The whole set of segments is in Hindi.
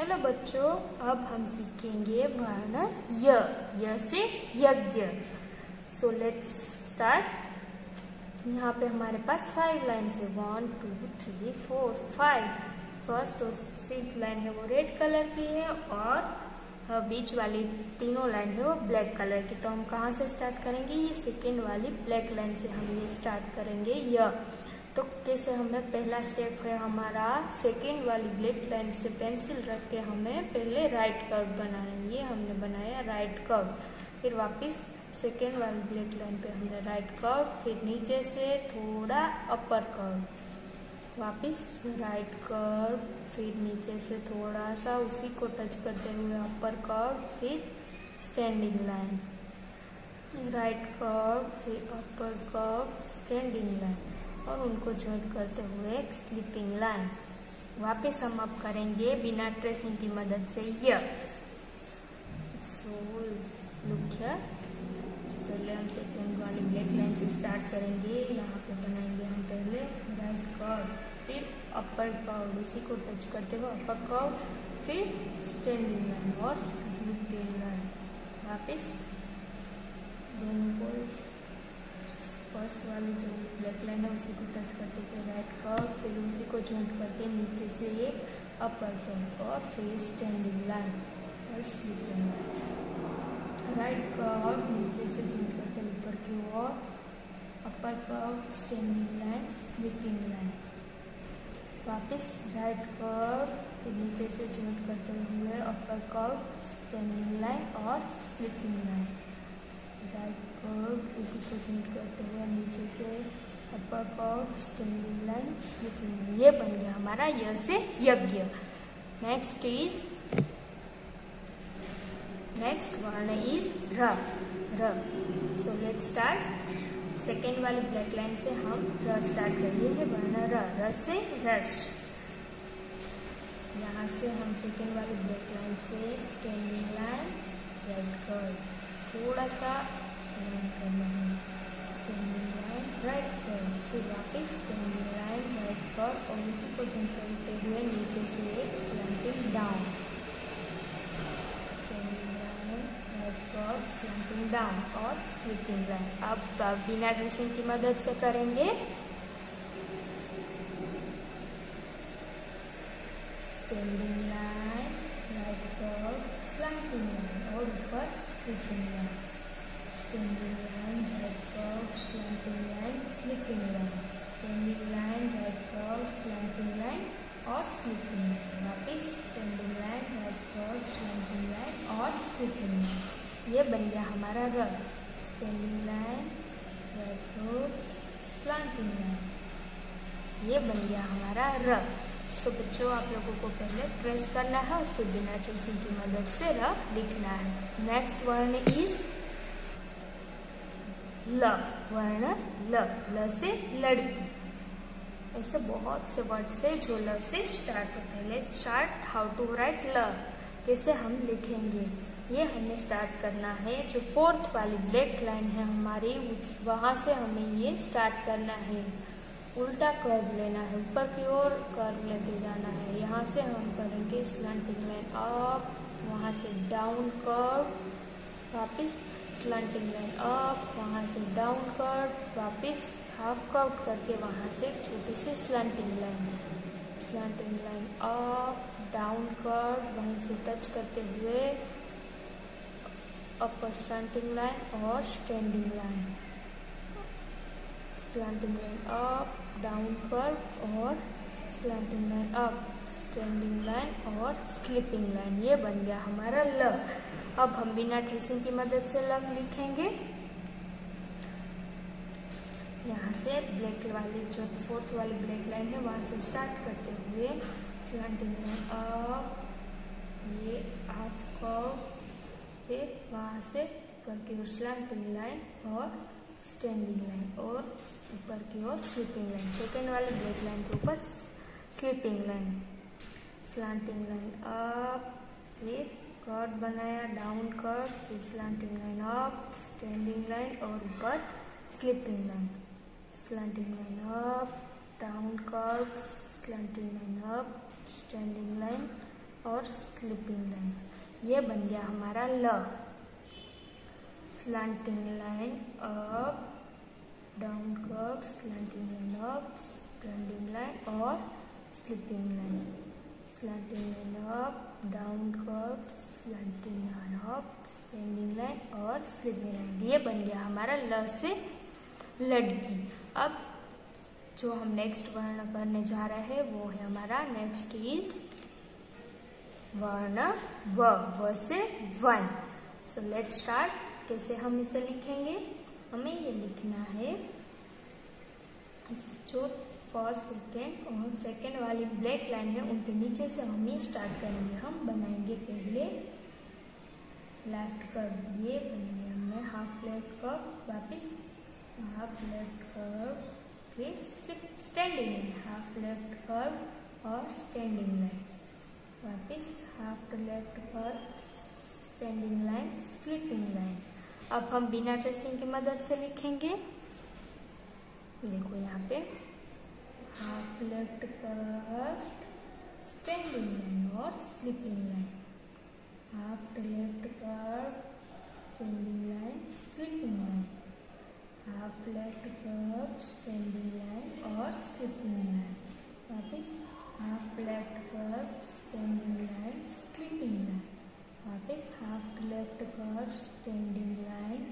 हेलो बच्चों, अब हम सीखेंगे वर्ण य य से यज्ञ। सो लेट्स स्टार्ट यहाँ पे हमारे पास फाइव लाइन्स है। One two three four five first और फिफ्थ लाइन है वो रेड कलर की है और बीच वाली तीनों लाइन है वो ब्लैक कलर की। तो हम कहाँ से स्टार्ट करेंगे? ये सेकेंड वाली ब्लैक लाइन से हम ये स्टार्ट करेंगे। य। तो कैसे हमें पहला स्टेप है हमारा सेकेंड वाली ब्लैक लाइन से पेंसिल रख के हमें पहले राइट कर्व बनाना है। ये हमने बनाया राइट कर्व फिर वापस सेकेंड वाली ब्लैक लाइन पे हमने राइट कर्व फिर नीचे से थोड़ा अपर कर्व वापस राइट कर्व फिर नीचे से थोड़ा सा उसी को टच करते हुए अपर कर्व फिर स्टैंडिंग लाइन राइट कर्व फिर अपर कर्व स्टैंडिंग लाइन और उनको ज्वाइन करते हुए एक स्लीपिंग लाइन वापस हम अब करेंगे बिना ट्रेसिंग की मदद से य। सो पहले हम सेकेंड वाली ब्लैक लाइन से स्टार्ट करेंगे। यहाँ पे बनाएँगे हम पहले राइट कर्व फिर अपर कर्व उसी को टच करते हुए अपर कर्व फिर स्टैंडिंग लाइन और स्लीपिंग लाइन वापस दोनों को फ़र्स्ट वाली जो ब्लैक लाइन है, उसी को टच करते हुए राइट कर्व फिर उसी को जॉइंट करके नीचे से एक अपर कर्व और फिर स्टैंडिंग लाइन और स्लीपिंग लाइन राइट कर्व नीचे से जॉइंट करते ऊपर की ओर upper curve standing line sleeping line वापस राइट कर्व फिर नीचे से जॉइंट करते हुए अपर कर्व स्टैंडिंग लाइन और स्लीपिंग लाइन राइट कर्व उसी को चेंज करते हुए नीचे से अपर कर्व स्टैंडिंग लाइन ये बन गया हमारा य से यज्ञ। नेक्स्ट इज़ नेक्स्ट वर्ण इज़ र सो लेट स्टार्ट सेकेंड वाली ब्लैक लाइन से हम र स्टार्ट करिए है वर्ण र र से रश। यहाँ से हम सेकेंड वाली ब्लैक लाइन से स्टैंडिंग लाइन राइट कर्व थोड़ा सा स्टैंडिंग लाइन राइट फिर वापस लाइन राइट कर्व और उसी को जम करते हुए नीचे से एक slanting down right slanting down और स्लीपिंग लाइन अब बिना ड्रेसिंग की मदद से करेंगे standing line right curve slanting line और ऊपर sleeping line standing line, curve, slanting line, slipping line, standing line, curve, slanting line और slipping line. वापिस standing line, curve, slanting line और slipping line. ये बन गया हमारा र standing line, right curve, slanting line. ये बन गया हमारा र तो बच्चों आप लोगों को पहले प्रेस करना है और फिर बिना ट्रेसिंग की मदद से र लिखना है नेक्स्ट वर्ण इज़ ल, वर्ण ल ल से लड़की। ऐसे बहुत से वर्ड से जो ल से स्टार्ट होते हैं। Let's start how to write ल। कैसे हम लिखेंगे, ये हमें स्टार्ट करना है। जो फोर्थ वाली ब्लैक लाइन है हमारी वहाँ से हमें ये स्टार्ट करना है। उल्टा कर्व लेना है, ऊपर की ओर कर्व लेते जाना है। यहाँ से हम करेंगे स्लैंटिंग लाइन अप वहाँ से डाउन कर्व वापस स्लंटिंग लाइन अप वहाँ से डाउन कट वापस हाफ़ कट करके वहाँ से छोटी सी slanting line slanting line up down cut वहीं से टच करते हुए अपर स्लंटिंग लाइन और standing line slanting line up down cut और slanting line up standing line और स्लिपिंग लाइन ये बन गया हमारा ल अब हम बिना ट्रेसिंग की मदद से लग लिखेंगे. यहाँ से ब्लैक वाली जो फोर्थ वाली ब्लैक लाइन है, वहाँ से स्टार्ट करते हुए स्लैंटिंग लाइन ये हाफ़ से ऊपर की ओर लाइन और स्टैंडिंग लाइन और ऊपर की ओर स्लीपिंग लाइन सेकेंड वाले ब्लैक लाइन के ऊपर sleeping line slanting line up फिर कट बनाया डाउन कट फिर slanting line up standing line और ऊपर sleeping line slanting line up down cut slanting line up standing line और स्लिपिंग लाइन ये बन गया हमारा ल. Slanting line up down curve slanting line up standing line और sleeping line slanting line up down curve slanting line up standing line और स्लीपिंग लाइन ये बन गया हमारा ल से लड़की. अब जो हम नेक्स्ट वर्ण करने जा रहे हैं, वो है हमारा नेक्स्ट इज़ वर्ण व व से वन. सो लेट स्टार्ट कैसे हम इसे लिखेंगे? हमें ये लिखना है. जो फ़र्स्ट, सेकेंड और सेकेंड वाली ब्लैक लाइन है उनके नीचे से हम ही स्टार्ट करेंगे। हम बनाएँगे पहले लेफ़्ट कर्व ये बनेंगे हमने हाफ़ लेफ़्ट कर्व वापिस हाफ़ लेफ़्ट कर्व फिर standing line half left curve और स्टैंडिंग लाइन वापिस half left curve standing line sleeping line अब हम बिना ट्रेसिंग की मदद से लिखेंगे। देखो यहाँ पे। Half left curve standing line और sleeping line half to left curve standing line sleeping line half left curve standing line और स्लिपिंग लाइन वापिस half left curve standing line sleeping line वापिस half left curve standing line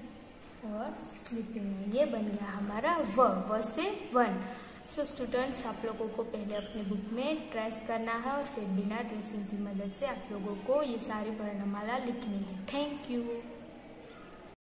और स्लिपिंग ये बन गया हमारा व व से वन सो स्टूडेंट्स, आप लोगों को पहले अपने बुक में ट्रेस करना है और फिर बिना ट्रेसिंग की मदद से आप लोगों को ये सारी वर्णमाला लिखनी है। Thank you.